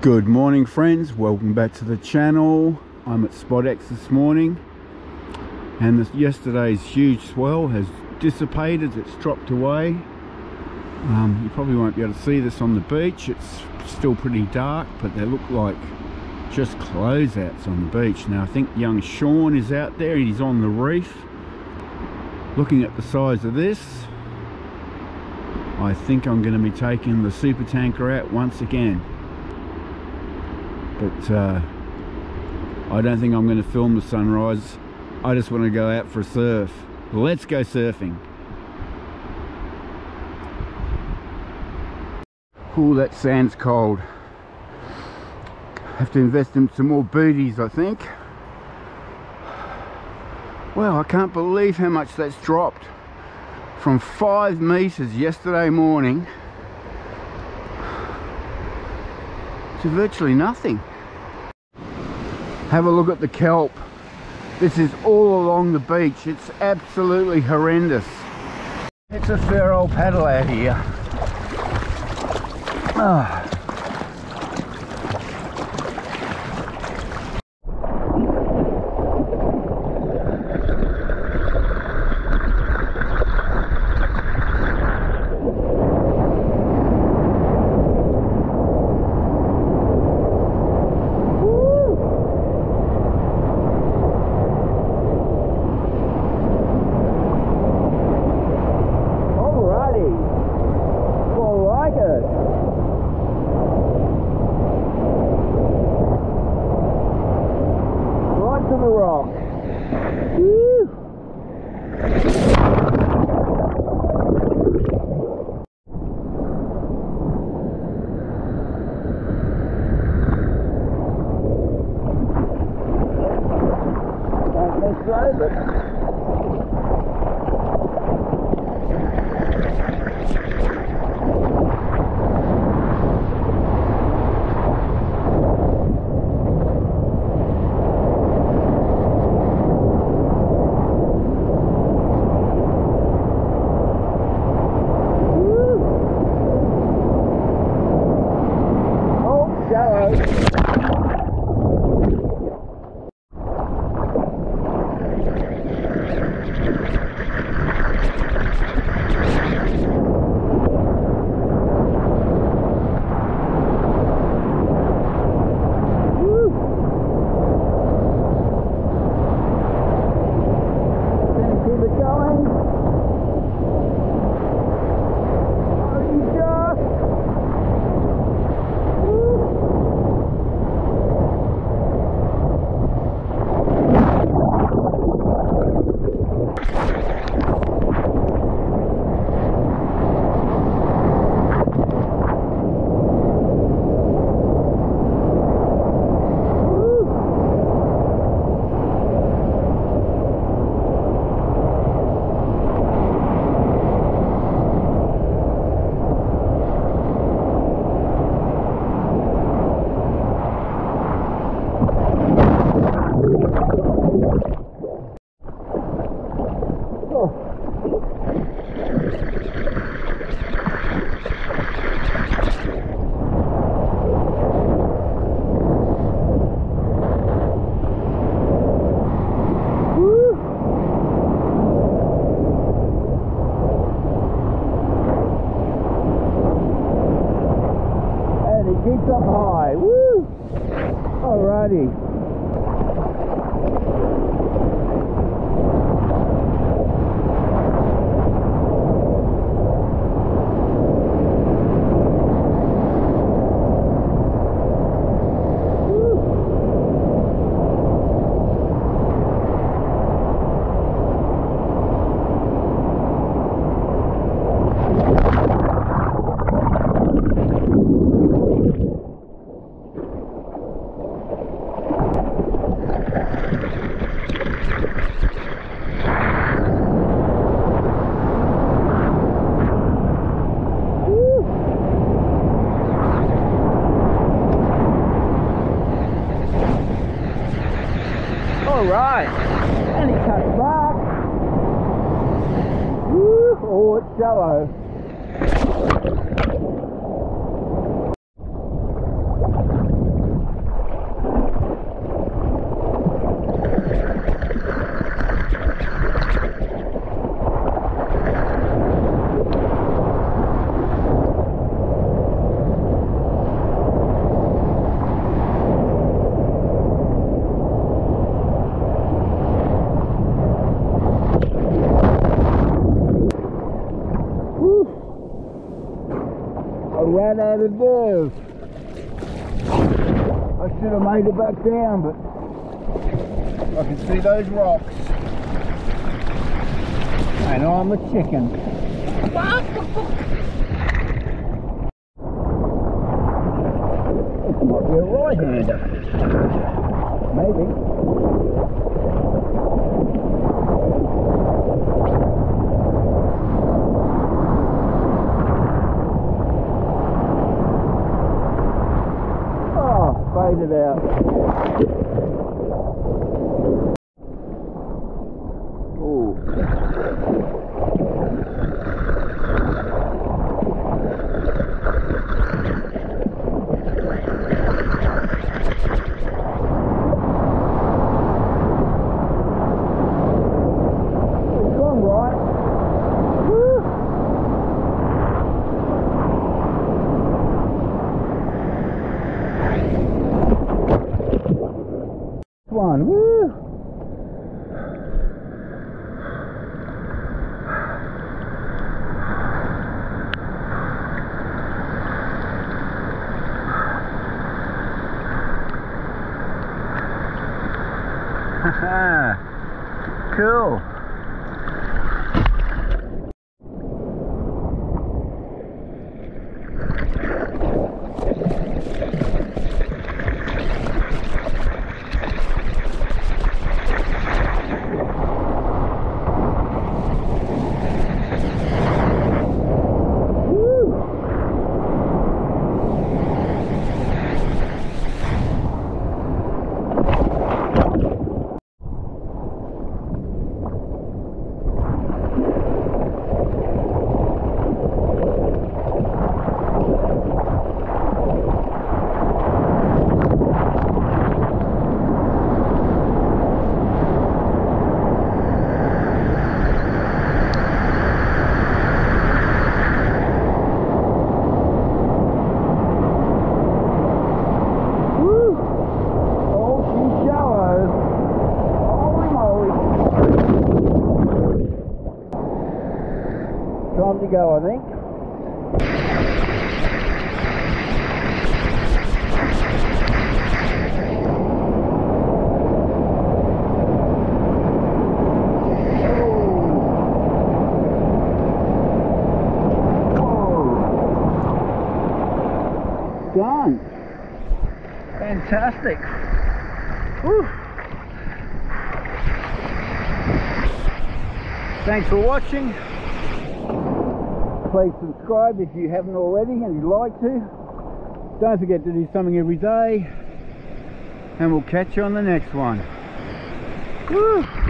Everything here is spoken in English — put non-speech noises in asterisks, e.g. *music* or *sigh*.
Good morning friends, welcome back to the channel. I'm at SpotX this morning and this, yesterday's huge swell has dissipated, it's dropped away. Um, you probably won't be able to see this on the beach, it's still pretty dark but they look like just closeouts on the beach. Now I think young Shaun is out there, he's on the reef. Looking at the size of this, I think I'm going to be taking the super tanker out once again but uh, I don't think I'm going to film the sunrise. I just want to go out for a surf. Let's go surfing. Oh that sand's cold. Have to invest in some more booties I think. Well I can't believe how much that's dropped. From five meters yesterday morning to virtually nothing have a look at the kelp. This is all along the beach. It's absolutely horrendous. It's a fair old paddle out here ah. to the rock. Don't miss high. Woo! Alrighty. Ah. right. And he cuts back. Woo, oh, it's shallow. Out of nerve. I should have made it back down, but I can see those rocks. And I'm a chicken. It *laughs* might be a right-hander. Maybe. Oh, faded out. Oh. It's gone right. Woo. One. Woo. *laughs* cool. Woo. Woo! Oh, she's shallow. Holy moly. Time to go, I think. Oh. Done. Fantastic. Whew. Thanks for watching. Please subscribe if you haven't already and you'd like to. Don't forget to do something every day. And we'll catch you on the next one. Woo.